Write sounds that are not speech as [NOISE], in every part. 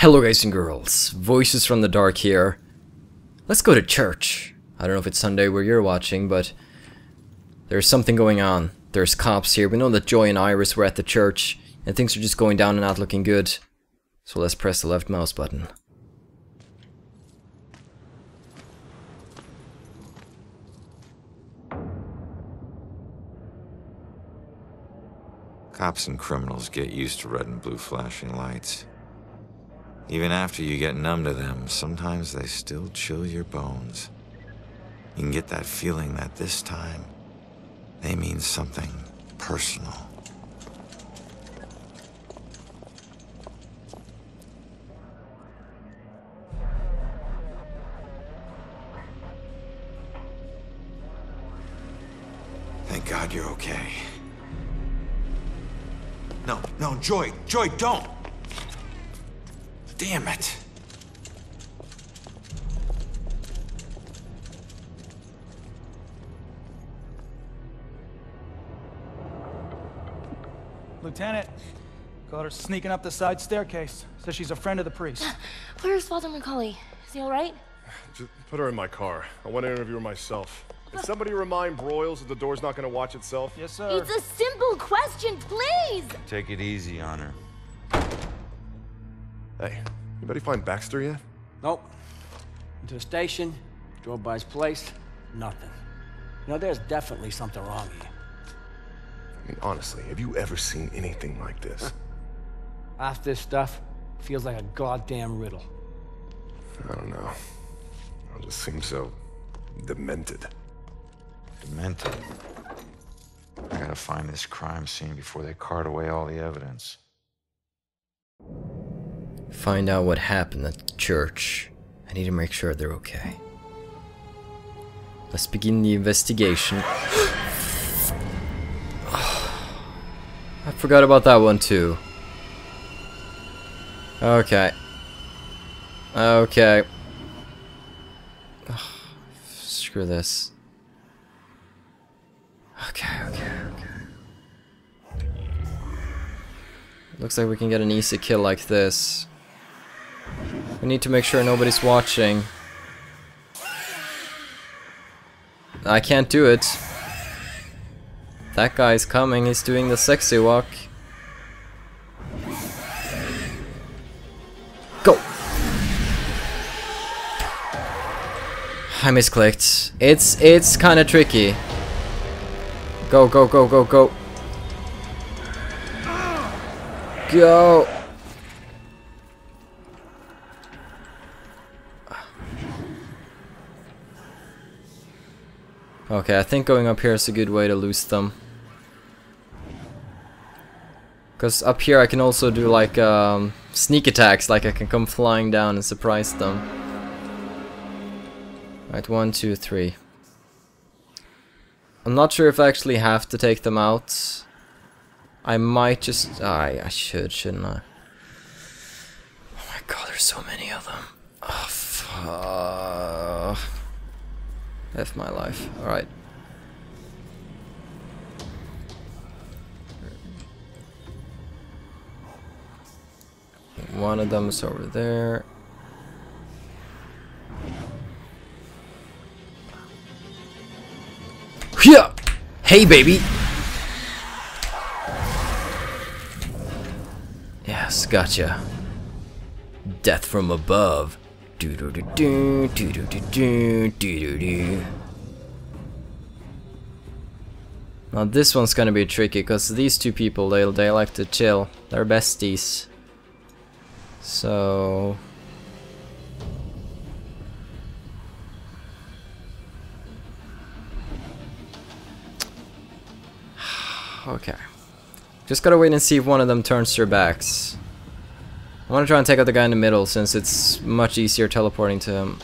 Hello guys and girls, Voices from the Dark here. Let's go to church. I don't know if it's Sunday where you're watching, but there's something going on. There's cops here. We know that Joy and Iris were at the church, and things are just going down and not looking good. So let's press the left mouse button. Cops and criminals get used to red and blue flashing lights. Even after you get numb to them, sometimes they still chill your bones. You can get that feeling that this time, they mean something personal. Thank God you're okay. No, no, Joy, Joy, don't! Damn it! Lieutenant, caught her sneaking up the side staircase. Says she's a friend of the priest. [GASPS] Where's Father Macaulay? Is he alright? Just put her in my car. I want to interview her myself. Can somebody remind Broyles that the door's not going to watch itself? Yes, sir. It's a simple question, please! Take it easy on her. Hey, anybody find Baxter yet? Nope. Went to the station, drove by his place, nothing. You know, there's definitely something wrong here. I mean, honestly, have you ever seen anything like this? [LAUGHS] Half this stuff feels like a goddamn riddle. I don't know. It just seems so demented. Demented. I gotta find this crime scene before they cart away all the evidence. Find out what happened at the church. I need to make sure they're okay. Let's begin the investigation. [SIGHS] I forgot about that one too. Okay. Okay. [SIGHS] Screw this. Okay, okay, okay. Looks like we can get an easy kill like this. We need to make sure nobody's watching. I can't do it. That guy's coming, he's doing the sexy walk. Go! I misclicked. It's it's kind of tricky. Go go go go go. Go. Okay, I think going up here is a good way to lose them. Because up here I can also do like um, sneak attacks, like I can come flying down and surprise them. Right, one, two, three. I'm not sure if I actually have to take them out. I might just... I, I should, shouldn't I? Oh my god, there's so many of them. Oh, fuck. F my life. Alright. One of them is over there. Yeah. Hey, baby. Yes, gotcha. Death from above. Do do do do do do do do do do. Now this one's gonna be tricky because these two people they they like to chill. They're besties. So okay. Just gotta wait and see if one of them turns their backs. I want to try and take out the guy in the middle since it's much easier teleporting to him.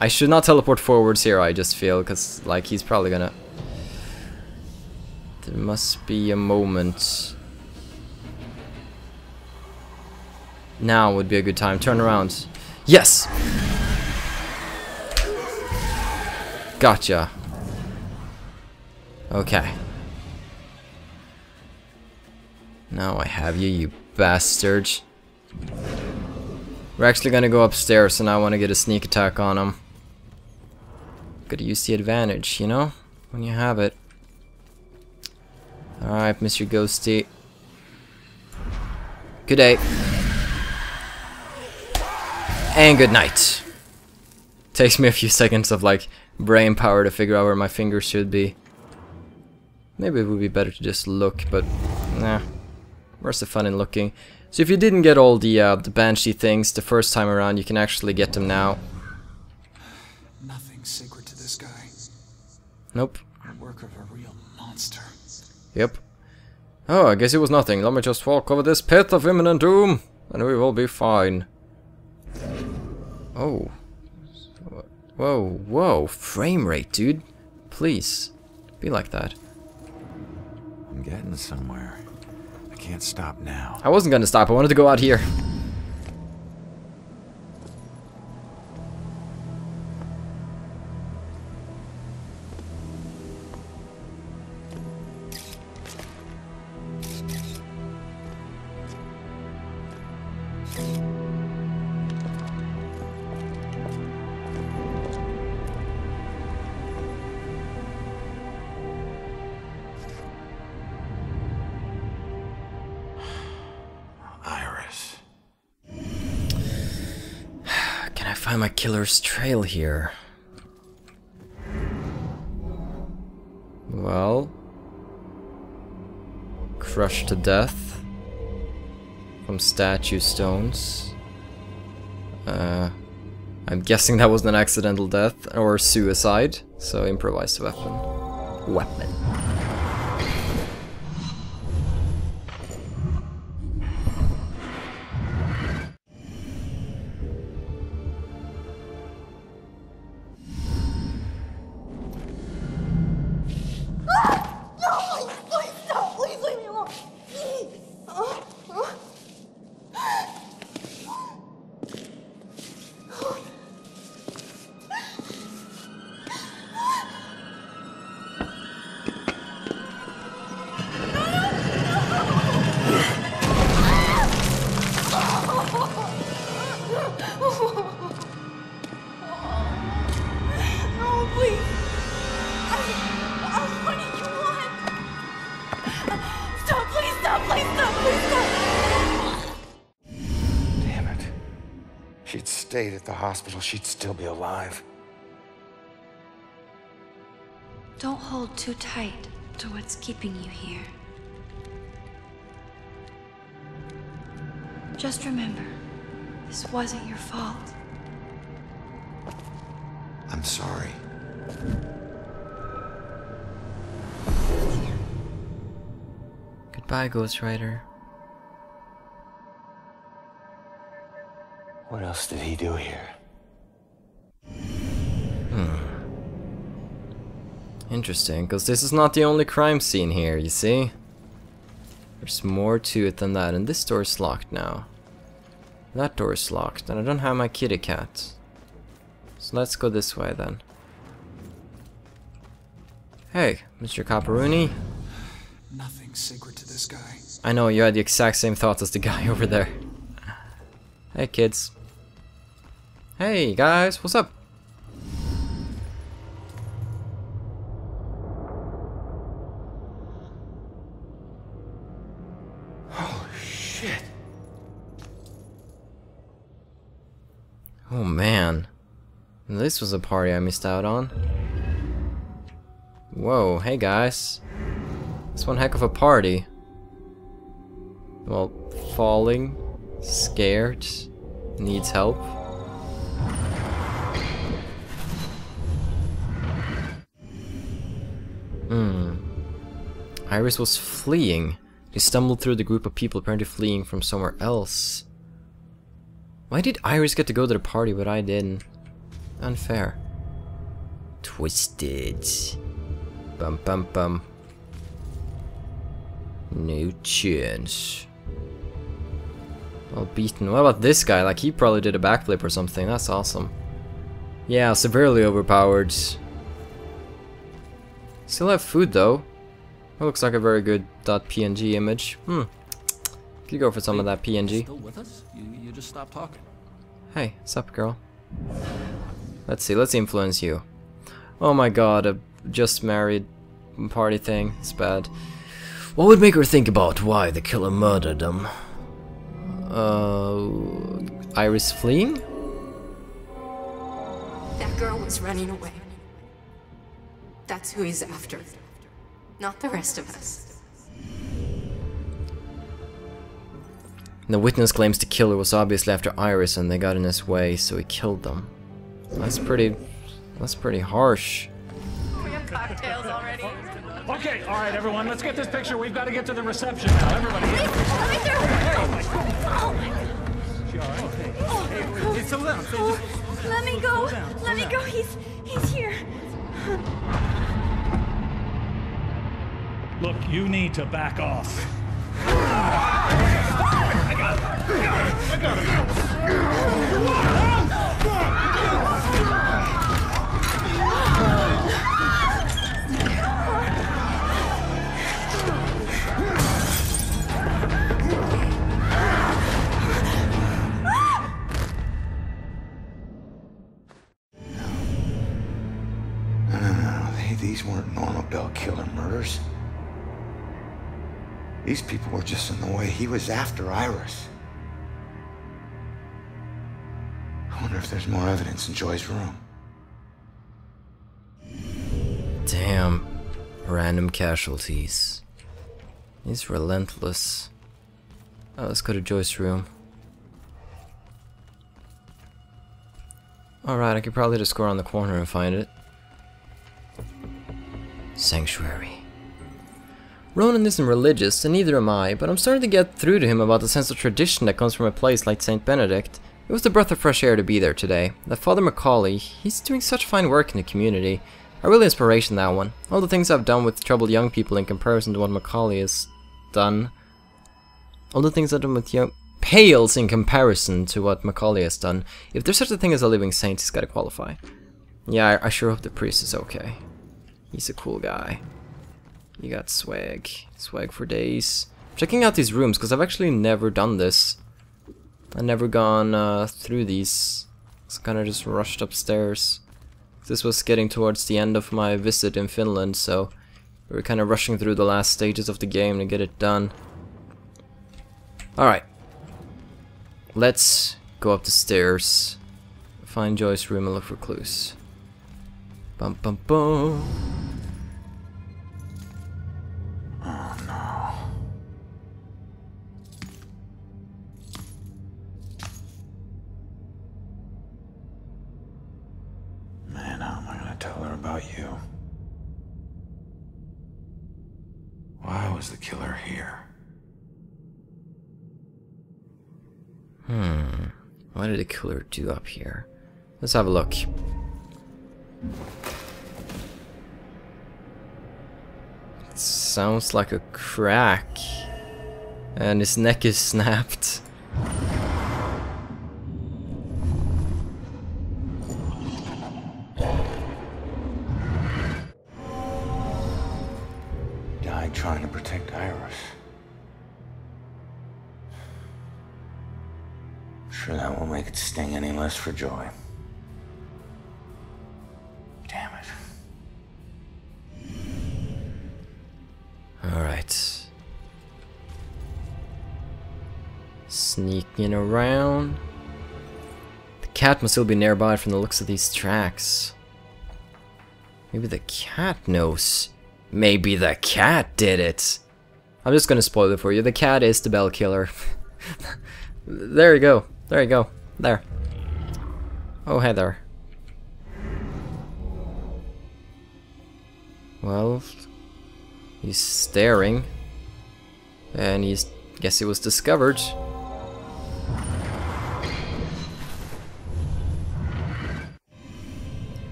I should not teleport forwards here, I just feel, because like he's probably gonna... There must be a moment. Now would be a good time. Turn around. Yes! Gotcha. Okay. Now I have you, you bastard. We're actually gonna go upstairs and I wanna get a sneak attack on him. Gotta use the advantage, you know? When you have it. Alright, Mr. Ghosty. Good day. And good night. Takes me a few seconds of like brain power to figure out where my fingers should be. Maybe it would be better to just look, but nah. Where's the fun in looking? So if you didn't get all the uh, the Banshee things the first time around, you can actually get them now. Nothing sacred to this guy. Nope. The work of a real monster. Yep. Oh, I guess it was nothing. Let me just walk over this pit of imminent doom, and we will be fine. Oh. Whoa, whoa. Frame rate, dude. Please. Be like that. I'm getting somewhere. Can't stop now. I wasn't gonna stop. I wanted to go out here. Can I find my killer's trail here? Well... Crushed to death. From statue stones. Uh... I'm guessing that was an accidental death or suicide, so improvised weapon. Weapon. Stayed at the hospital, she'd still be alive. Don't hold too tight to what's keeping you here. Just remember, this wasn't your fault. I'm sorry. Goodbye, Ghost Rider. What else did he do here? Hmm. Interesting, because this is not the only crime scene here, you see? There's more to it than that, and this door is locked now. That door is locked, and I don't have my kitty cat. So let's go this way then. Hey, Mr. Caparuni. Nothing sacred to this guy. I know, you had the exact same thoughts as the guy [LAUGHS] over there. Hey, kids. Hey, guys, what's up? Oh shit. Oh man. This was a party I missed out on. Whoa, hey guys. It's one heck of a party. Well, falling, scared, needs help. Iris was fleeing. He stumbled through the group of people apparently fleeing from somewhere else. Why did Iris get to go to the party but I didn't? Unfair. Twisted. Bum bum bum. No chance. Well beaten. What about this guy? Like he probably did a backflip or something. That's awesome. Yeah, severely overpowered. Still have food though. That looks like a very good .png image. Hmm. Could you go for some of that PNG. Still with us? You, you just stopped talking. Hey, sup, girl? Let's see, let's influence you. Oh my god, a just married party thing. It's bad. What would make her think about why the killer murdered them? Uh, Iris fleeing? That girl was running away. That's who he's after. Not the rest of us. The witness claims the killer was obviously after Iris and they got in his way, so he killed them. That's pretty... that's pretty harsh. We have cocktails already. Okay, all right, everyone, let's get this picture. We've got to get to the reception now. Everybody. Let me through! Oh my god. Hey, settle down. Oh, let me go. Let me go. He's he's here. Look, you need to back off. Ah, they, these weren't normal Bell killer murders. These people were just in the way. He was after Iris. I wonder if there's more evidence in Joy's room. Damn. Random casualties. He's relentless. Oh, let's go to Joy's room. Alright, I could probably just go around the corner and find it. Sanctuary. Ronan isn't religious, and neither am I, but I'm starting to get through to him about the sense of tradition that comes from a place like St. Benedict. It was a breath of fresh air to be there today. That Father Macaulay, he's doing such fine work in the community. A real inspiration, that one. All the things I've done with troubled young people in comparison to what Macaulay has done. All the things I've done with young... Pales in comparison to what Macaulay has done. If there's such a thing as a living saint, he's gotta qualify. Yeah, I, I sure hope the priest is okay. He's a cool guy. You got swag. Swag for days. Checking out these rooms, because I've actually never done this. I've never gone uh, through these. It's kind of just rushed upstairs. This was getting towards the end of my visit in Finland, so we were kind of rushing through the last stages of the game to get it done. Alright. Let's go up the stairs. Find Joyce's room and look for clues. Bum bum bum. Do up here? Let's have a look. It sounds like a crack. And his neck is [LAUGHS] snapped. Sneaking around. The cat must still be nearby from the looks of these tracks. Maybe the cat knows. Maybe the cat did it. I'm just gonna spoil it for you. The cat is the bell killer. [LAUGHS] there you go. There you go. There. Oh, hey there. Well, he's staring. And he's... guess he was discovered.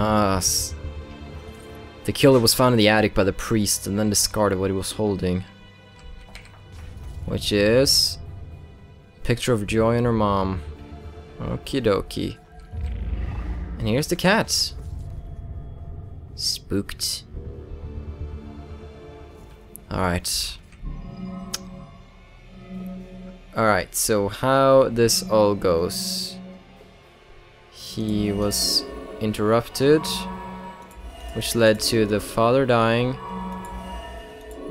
Ah, the killer was found in the attic by the priest and then discarded what he was holding. Which is... Picture of Joy and her mom. Okie dokie. And here's the cat. Spooked. Alright. Alright, so how this all goes he was interrupted, which led to the father dying,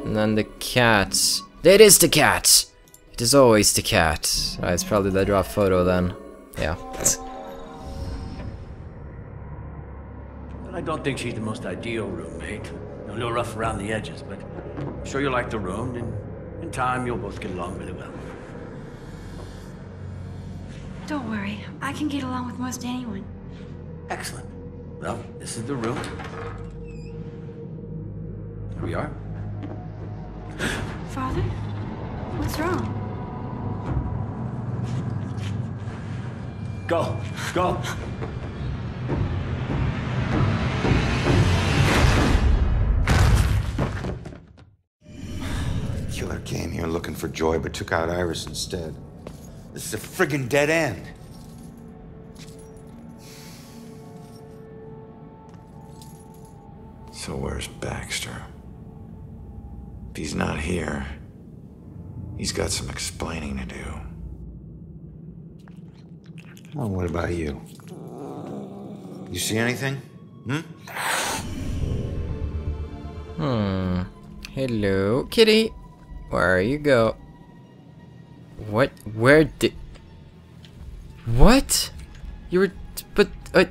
and then the cat. It is the cat! It is always the cat. Uh, it's probably the drop photo then. Yeah. I don't think she's the most ideal roommate. A little rough around the edges, but I'm sure you'll like the room, and in time you'll both get along really well. Don't worry, I can get along with most anyone. Excellent. Well, this is the room. Here we are. Father? What's wrong? Go, go. Killer came here looking for Joy, but took out Iris instead. This is a friggin' dead end. So where's Baxter? If he's not here, he's got some explaining to do. Well, what about you? You see anything? Hmm? Hmm. Hello, kitty. Where you go? What? Where did? What? You were, but uh.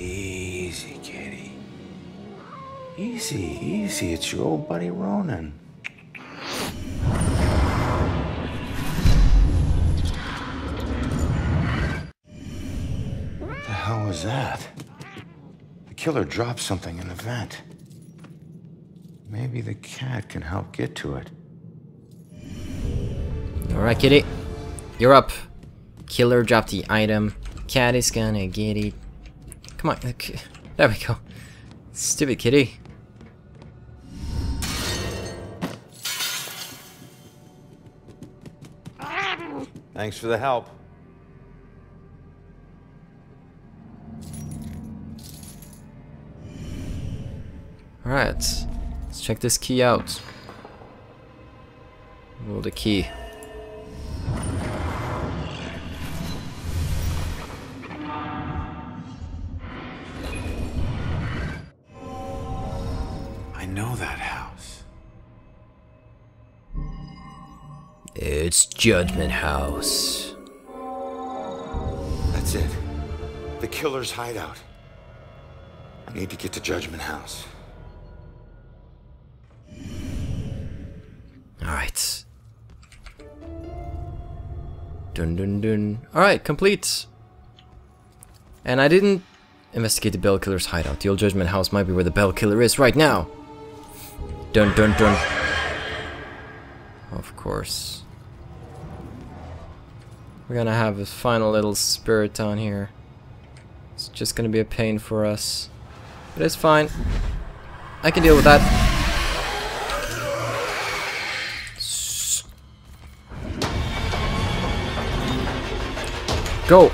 Easy, kitty. Easy, easy. It's your old buddy Ronan. What the hell was that? The killer dropped something in the vent. Maybe the cat can help get to it. All right, kitty. You're up. Killer dropped the item. Cat is gonna get it. Come on. There we go. Stupid kitty. Thanks for the help. Alright. Let's check this key out. Roll the key. Judgment House. That's it. The killer's hideout. I need to get to Judgment House. Alright. Dun dun dun. Alright, complete. And I didn't investigate the Bell Killer's hideout. The old Judgment House might be where the Bell Killer is right now. Dun dun dun. Of course. We're gonna have a final little spirit on here. It's just gonna be a pain for us. But it's fine. I can deal with that. Go!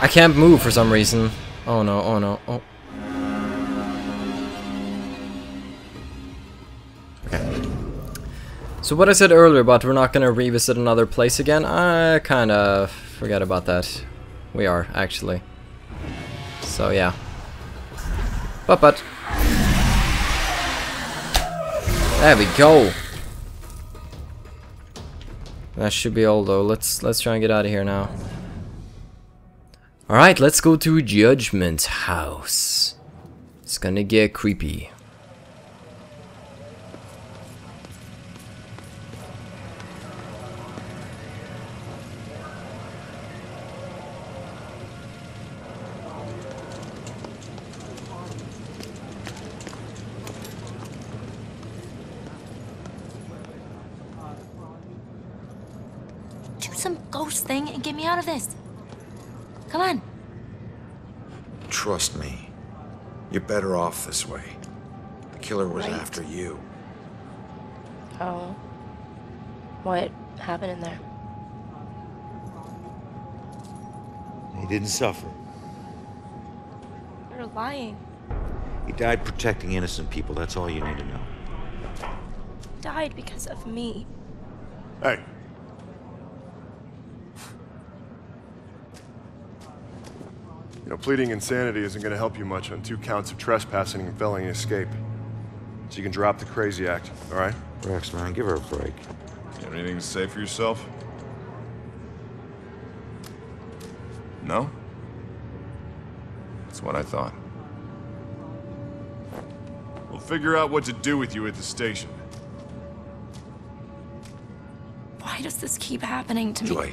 I can't move for some reason. Oh no, oh no, oh. So what I said earlier about we're not gonna revisit another place again, I kinda forgot about that. We are, actually. So yeah. But but. There we go. That should be all though. Let's let's try and get out of here now. Alright, let's go to Judgment House. It's gonna get creepy. Some thing and get me out of this. Come on. Trust me. You're better off this way. The killer was Right. after you. Oh. What happened in there? He didn't suffer. You're lying. He died protecting innocent people. That's all you need to know. Died because of me. Hey. know, pleading insanity isn't going to help you much on two counts of trespassing and felony escape. So you can drop the crazy act, all right? Rex, man, give her a break. You have anything to say for yourself? No? That's what I thought. We'll figure out what to do with you at the station. Why does this keep happening to me? Joy,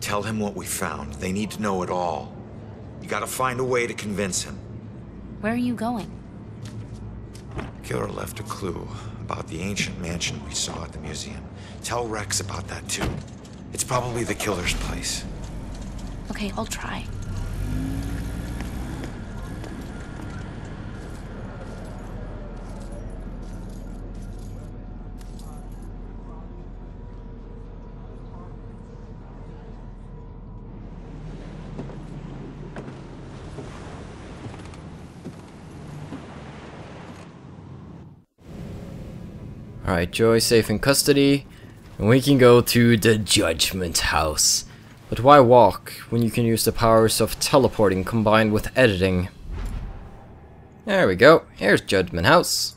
tell him what we found. They need to know it all. You gotta find a way to convince him. Where are you going? Killer left a clue about the ancient mansion we saw at the museum. Tell Rex about that too. It's probably the killer's place. Okay, I'll try. Alright, Joy safe in custody. And we can go to the Judgment House. But why walk when you can use the powers of teleporting combined with editing? There we go. Here's Judgment House.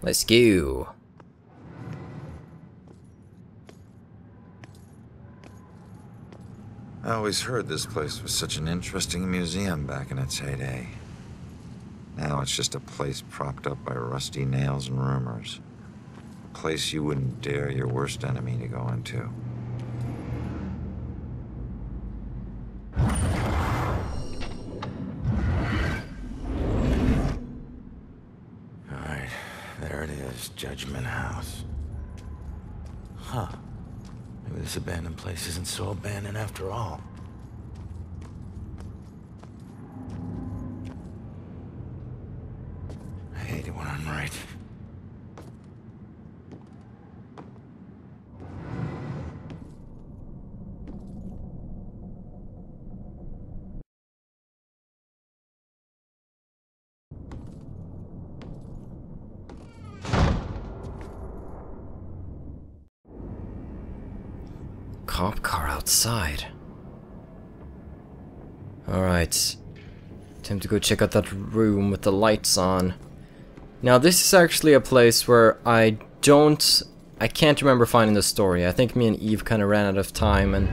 Let's go. I always heard this place was such an interesting museum back in its heyday. Now it's just a place propped up by rusty nails and rumors. Place you wouldn't dare your worst enemy to go into. Alright, there it is, Judgment House. Huh. Maybe this abandoned place isn't so abandoned after all. I hate it when I'm right. Cop car Alright. Time to go check out that room with the lights on. Now this is actually a place where I don't... I can't remember finding the story. I think me and Eve kind of ran out of time and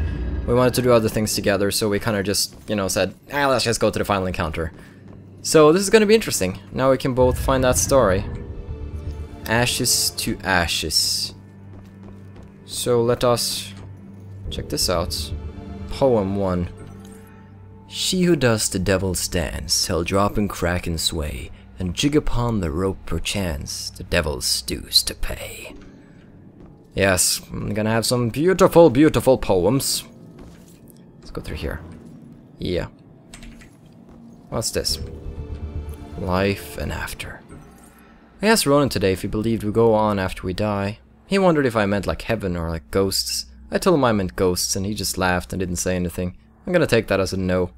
we wanted to do other things together so we kind of just, you know, said, ah, let's just go to the final encounter. So this is going to be interesting. Now we can both find that story. Ashes to ashes. So let us check this out. Poem 1. She who does the devil's dance, shall drop and crack and sway, and jig upon the rope perchance, the devil's dues to pay. Yes, I'm gonna have some beautiful, beautiful poems. Let's go through here. Yeah. What's this? Life and after. I asked Ronan today if he believed we go on after we die. He wondered if I meant like heaven or like ghosts. I told him I meant ghosts and he just laughed and didn't say anything. I'm gonna take that as a no.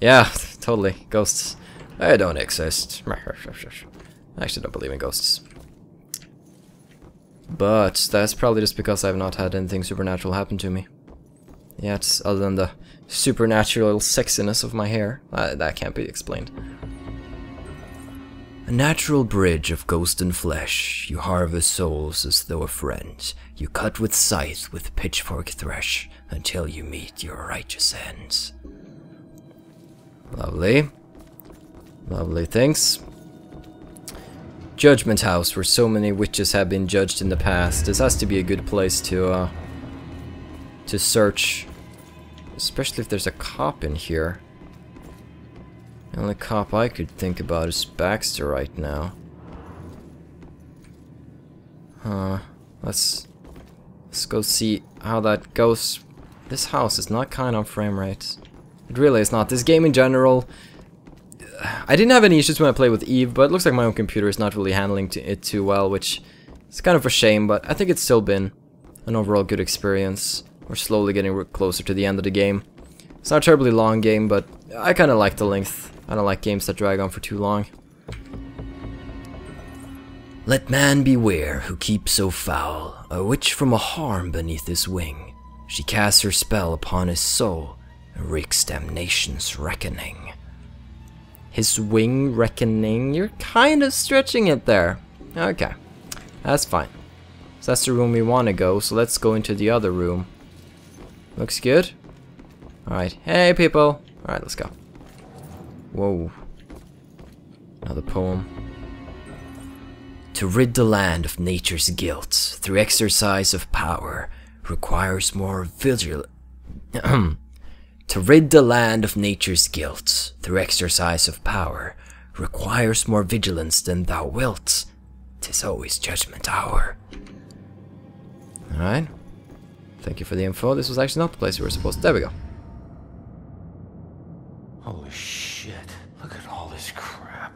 Yeah, [LAUGHS] totally. Ghosts. They don't exist. [LAUGHS] I actually don't believe in ghosts. But that's probably just because I've not had anything supernatural happen to me. Yet, other than the supernatural sexiness of my hair. Uh, that can't be explained. A natural bridge of ghost and flesh, you harvest souls as though a friend. You cut with scythe, with pitchfork thresh, until you meet your righteous ends. Lovely. Lovely things. Judgment House, where so many witches have been judged in the past. This has to be a good place to, uh, to search. Especially if there's a cop in here. The only cop I could think about is Baxter right now. Huh. Let's let's go see how that goes. This house is not kind of on frame rate. It really is not. This game in general, I didn't have any issues when I played with Eve, but it looks like my own computer is not really handling it too well, which is kind of a shame, but I think it's still been an overall good experience. We're slowly getting closer to the end of the game. It's not a terribly long game, but I kind of like the length. I don't like games that drag on for too long. Let man beware who keeps so foul, a witch from a harm beneath his wing. She casts her spell upon his soul, and wreaks Damnation's Reckoning. His wing reckoning, you're kind of stretching it there. Okay, that's fine. So that's the room we want to go, so let's go into the other room. Looks good. Alright, hey people! Alright, let's go. Whoa. Another poem. To rid the land of nature's guilt through exercise of power requires more vigil. [CLEARS THROAT] to rid the land of nature's guilt through exercise of power requires more vigilance than thou wilt. Tis always judgment hour. Alright. Thank you for the info. This was actually not the place we were supposed to. There we go. Holy shit. Look at all this crap.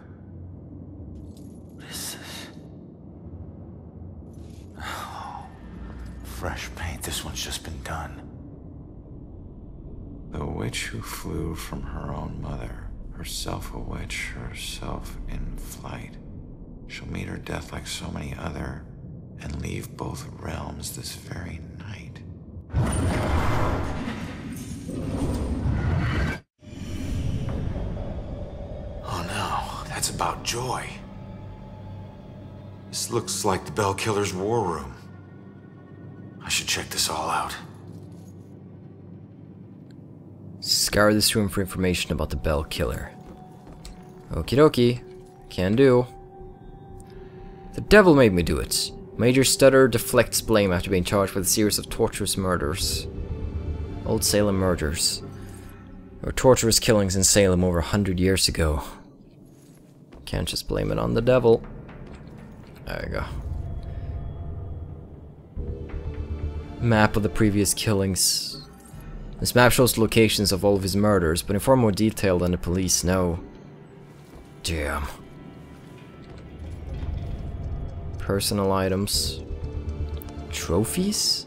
What is this? Oh, fresh paint. This one's just been done. The witch who flew from her own mother, herself a witch, herself in flight, shall meet her death like so many other, and leave both realms this very night. Oh no, that's about Joy. This looks like the Bell Killer's war room. I should check this all out. Scour this room for information about the Bell Killer. Okie dokie. Can do. The devil made me do it. Major Stutter deflects blame after being charged with a series of torturous murders. Old Salem murders. Or torturous killings in Salem over a hundred years ago. Can't just blame it on the devil. There you go. Map of the previous killings. This map shows the locations of all of his murders, but in far more detail than the police know. Damn. Personal items. Trophies?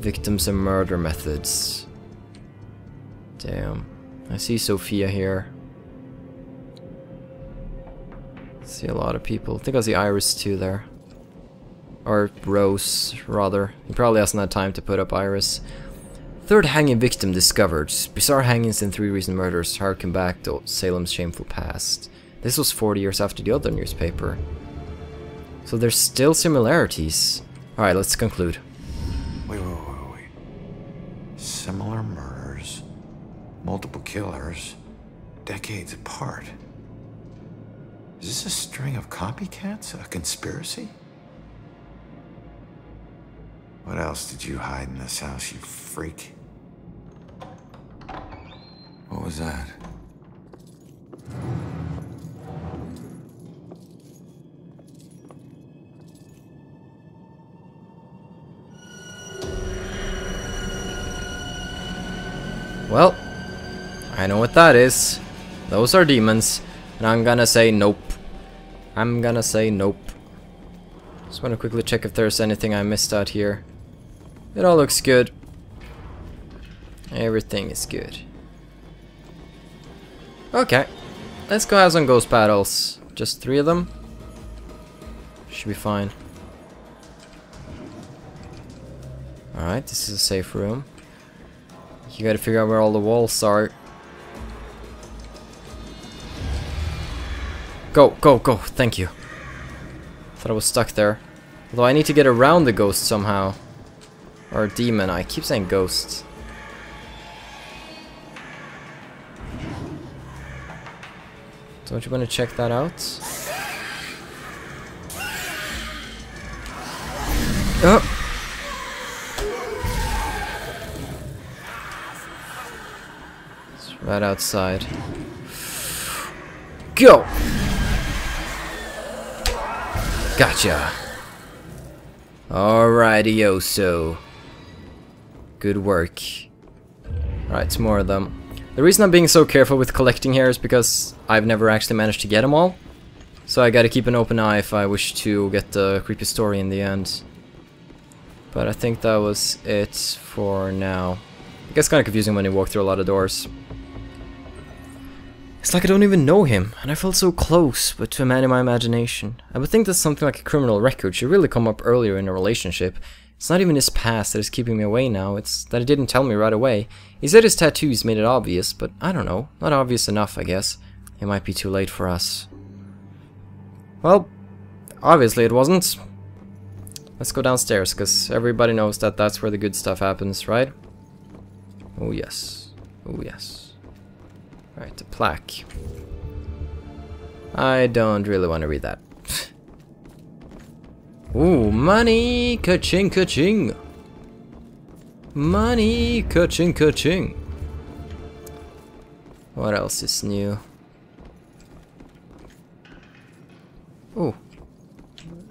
Victims and murder methods. Damn. I see Sophia here. See a lot of people. I think I see Iris too there. Or Rose, rather. He probably hasn't had time to put up Iris. Third hanging victim discovered. Bizarre hangings and three recent murders harken back to Salem's shameful past. This was 40 years after the other newspaper. So there's still similarities. Alright, let's conclude. Wait, wait, wait, wait. Similar murders, multiple killers, decades apart. Is this a string of copycats? A conspiracy? What else did you hide in this house, you freak? What was that? Well, I know what that is. Those are demons. And I'm gonna say nope. I'm gonna say nope. Just wanna quickly check if there's anything I missed out here. It all looks good. Everything is good. Okay. Let's go have some ghost battles. Just three of them? Should be fine. Alright, this is a safe room. You gotta figure out where all the walls are. Go, go, go, thank you. Thought I was stuck there. Although I need to get around the ghost somehow. Or demon, I keep saying ghosts. Don't you want to check that out? Oh! It's right outside. Go! Gotcha. Alrighty, Oso. Good work. Alright, more of them. The reason I'm being so careful with collecting here is because I've never actually managed to get them all. So I gotta keep an open eye if I wish to get the creepy story in the end. But I think that was it for now. It gets kinda confusing when you walk through a lot of doors. It's like I don't even know him, and I felt so close, but to a man in my imagination. I would think that something like a criminal record should really come up earlier in a relationship, It's not even his past that is keeping me away now, it's that he didn't tell me right away. He said his tattoos made it obvious, but I don't know. Not obvious enough, I guess. It might be too late for us. Well, obviously it wasn't. Let's go downstairs, because everybody knows that that's where the good stuff happens, right? Oh yes. Oh yes. Alright, the plaque. I don't really want to read that. Ooh, money! Ka-ching, ka-ching! Money! Ka-ching, ka-ching! What else is new? Oh,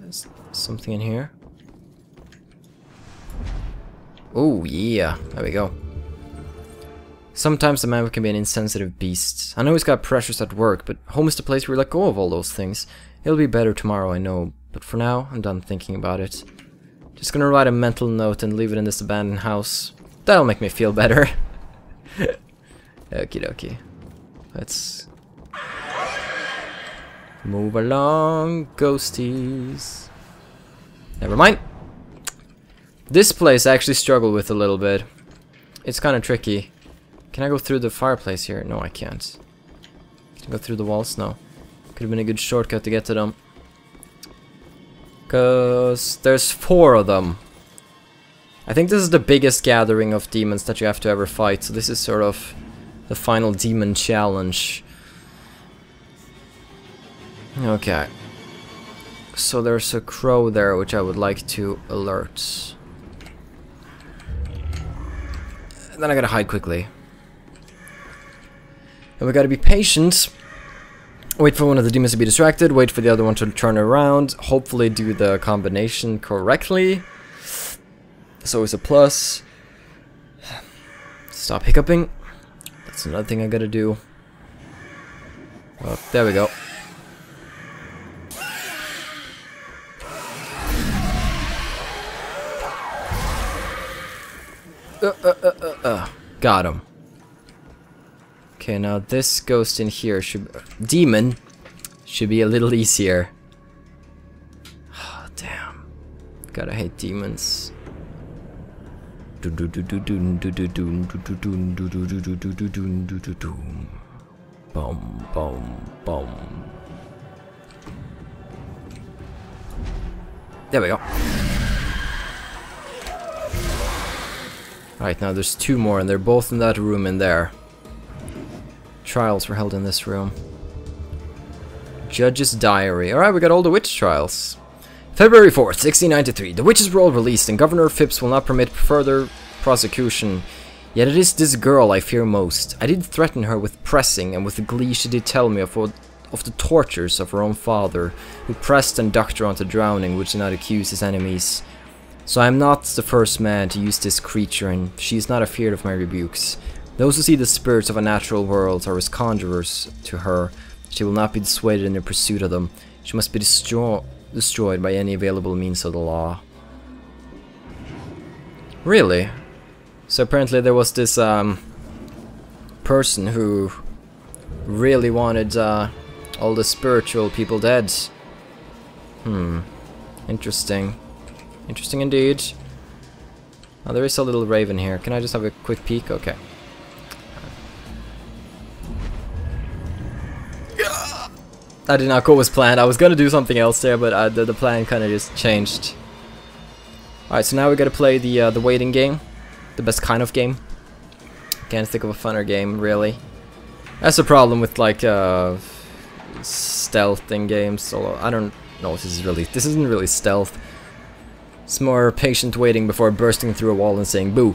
there's something in here. Oh, yeah, there we go. Sometimes the man can be an insensitive beast. I know he's got pressures at work, but home is the place where we let go of all those things. It'll be better tomorrow, I know, but for now, I'm done thinking about it. Just gonna write a mental note and leave it in this abandoned house. That'll make me feel better. [LAUGHS] Okie dokie. Let's move along, ghosties. Never mind. This place I actually struggle with a little bit. It's kind of tricky. Can I go through the fireplace here? No, I can't. Can I go through the walls? No. Could have been a good shortcut to get to them. Because there's four of them. I think this is the biggest gathering of demons that you have to ever fight, so this is sort of the final demon challenge. Okay. So there's a crow there which I would like to alert. Then I gotta hide quickly. And we gotta be patient. Wait for one of the demons to be distracted, wait for the other one to turn around, hopefully do the combination correctly. That's always a plus. Stop hiccuping. That's another thing I gotta do. Well, there we go. Uh, uh, uh, uh, uh. Got him. Okay, now this ghost in here should... Demon should be a little easier. Oh, damn. Gotta hate demons. Boom, boom, boom. There we go. Alright, now there's two more, and they're both in that room in there. Trials were held in this room. Judge's Diary. Alright, we got all the witch trials. February 4th, 1693. The witches were all released, and Governor Phipps will not permit further prosecution. Yet it is this girl I fear most. I did threaten her with pressing, and with glee she did tell me of what of the tortures of her own father, who pressed and ducked her onto drowning, which did not accuse his enemies. So I am not the first man to use this creature, and she is not afeard of my rebukes. Those who see the spirits of unnatural worlds are as conjurers to her. She will not be dissuaded in her pursuit of them. She must be destroy destroyed by any available means of the law. Really? So apparently there was this um, person who really wanted uh, all the spiritual people dead. Hmm. Interesting. Interesting indeed. Oh, there is a little raven here. Can I just have a quick peek? Okay. That did not go as planned. I was gonna do something else there, but uh, the, the plan kind of just changed. Alright, so now we gotta play the uh, the waiting game. The best kind of game. Can't think of a funner game, really. That's the problem with like uh, stealthing games. So I don't know if this is really this isn't really stealth. It's more patient waiting before bursting through a wall and saying boo.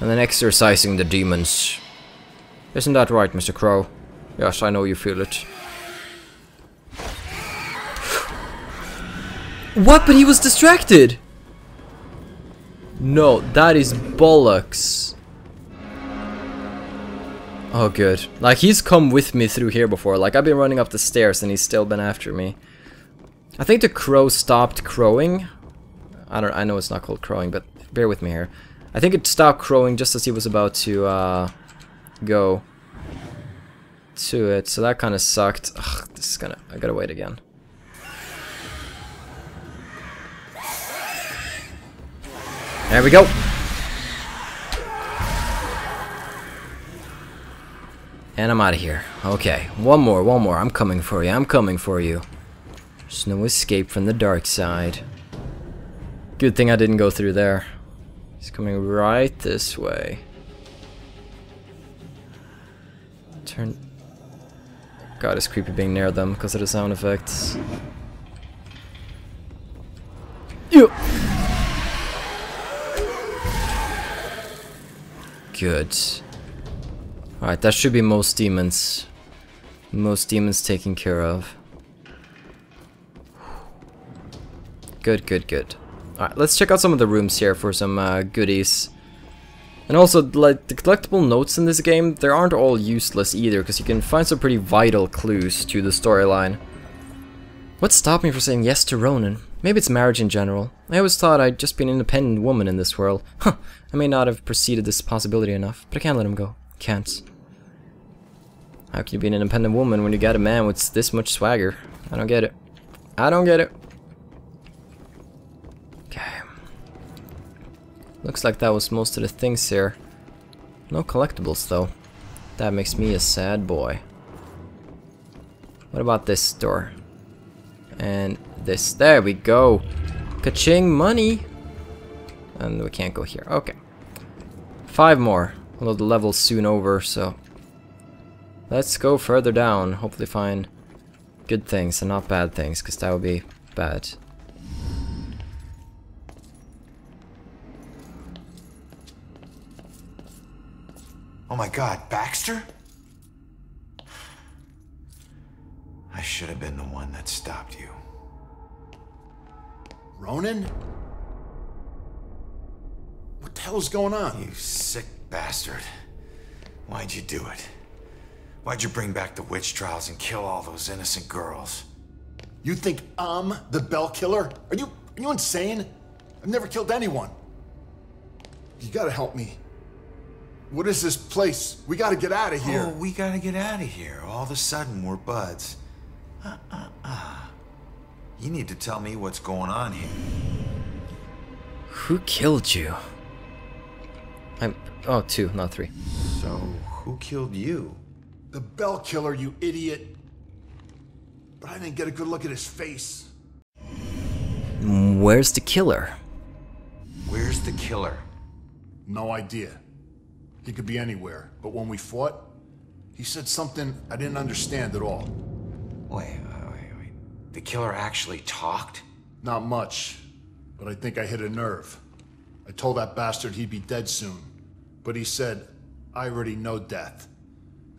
And then exorcising the demons. Isn't that right, Mr. Crow? Yes, I know you feel it. What? But he was distracted! No, that is bollocks. Oh, good. Like, he's come with me through here before. Like, I've been running up the stairs and he's still been after me. I think the crow stopped crowing. I don't. I know it's not called crowing, but bear with me here. I think it stopped crowing just as he was about to uh, go to it. So that kind of sucked. Ugh, this is gonna. I gotta wait again. There we go. And I'm out of here. Okay, one more, one more. I'm coming for you. I'm coming for you. There's no escape from the dark side. Good thing I didn't go through there. He's coming right this way. Turn. God, it's creepy being near them because of the sound effects. Ew. Good. Alright, that should be most demons. Most demons taken care of. Good, good, good. Alright, let's check out some of the rooms here for some uh, goodies. And also, like, the collectible notes in this game, they aren't all useless either, because you can find some pretty vital clues to the storyline. What stopped me from saying yes to Ronan? Maybe it's marriage in general. I always thought I'd just be an independent woman in this world. [LAUGHS] Huh, I may not have preceded this possibility enough, but I can't let him go. Can't. How can you be an independent woman when you got a man with this much swagger? I don't get it. I don't get it. Okay. Looks like that was most of the things here. No collectibles though. That makes me a sad boy. What about this door? And this. There we go. Kaching money. And we can't go here. Okay. Five more. Although the level's soon over, so... Let's go further down. Hopefully find good things and not bad things, because that would be bad. Oh my god, Baxter? I should have been the one that stopped you. Ronan? What the hell's going on? You sick bastard. Why'd you do it? Why'd you bring back the witch trials and kill all those innocent girls? You think I'm the Bell Killer? Are you are you insane? I've never killed anyone. You gotta help me. What is this place? We gotta get out of here. Oh, we gotta get out of here. All of a sudden, we're buds. Uh, uh. You need to tell me what's going on here. Who killed you? I'm... Oh, two, not three. So, who killed you? The Bell Killer, you idiot. But I didn't get a good look at his face. Where's the killer? Where's the killer? No idea. He could be anywhere. But when we fought, he said something I didn't understand at all. Wait. The killer actually talked? Not much, but I think I hit a nerve. I told that bastard he'd be dead soon, but he said, I already know death.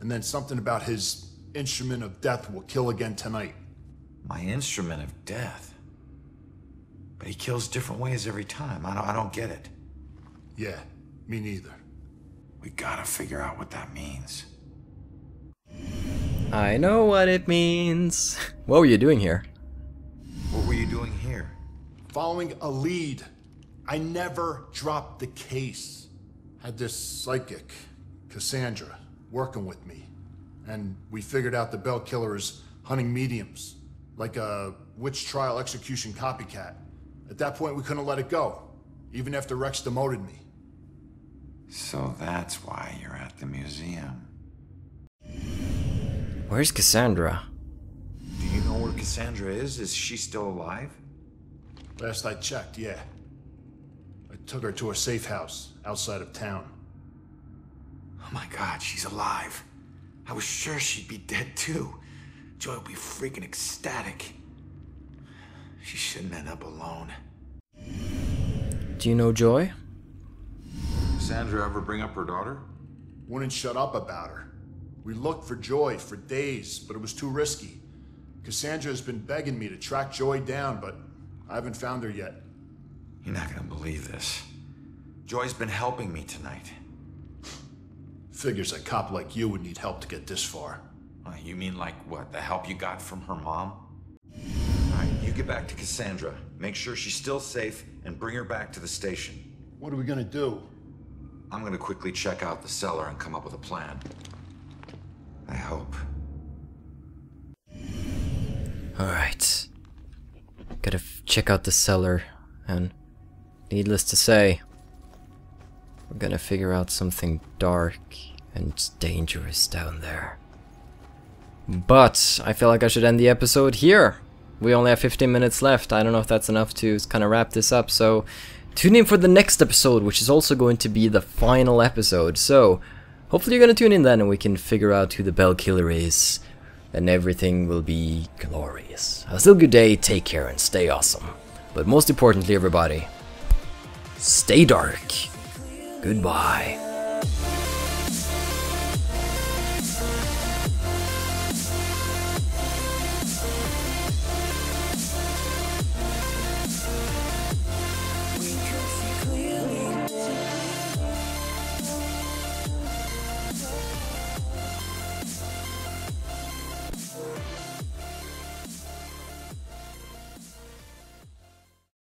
And then something about his instrument of death will kill again tonight. My instrument of death? But he kills different ways every time. I don't, I don't get it. Yeah, me neither. We gotta figure out what that means. I know what it means. What were you doing here? What were you doing here? Following a lead. I never dropped the case. Had this psychic, Cassandra, working with me. And we figured out the Bell Killer is hunting mediums, like a witch trial execution copycat. At that point, we couldn't let it go, even after Rex demoted me. So that's why you're at the museum. Where's Cassandra? Do you know where Cassandra is? Is she still alive? Last I checked, yeah. I took her to a safe house outside of town. Oh my god, she's alive. I was sure she'd be dead too. Joy would be freaking ecstatic. She shouldn't end up alone. Do you know Joy? Sandra ever bring up her daughter? Wouldn't shut up about her. We looked for Joy for days, but it was too risky. Cassandra has been begging me to track Joy down, but I haven't found her yet. You're not gonna believe this. Joy's been helping me tonight. Figures a cop like you would need help to get this far. Uh, you mean like what? The help you got from her mom? Alright, you get back to Cassandra. Make sure she's still safe and bring her back to the station. What are we gonna do? I'm gonna quickly check out the cellar and come up with a plan. I hope. Alright. Gotta check out the cellar, and needless to say, We're gonna figure out something dark and dangerous down there. But I feel like I should end the episode here. We only have 15 minutes left. I don't know if that's enough to kind of wrap this up. So tune in for the next episode, which is also going to be the final episode. So hopefully you're to tune in then and we can figure out who the Bell Killer is. And everything will be glorious. Have a still good day, take care, and stay awesome. But most importantly, everybody, stay dark. Goodbye.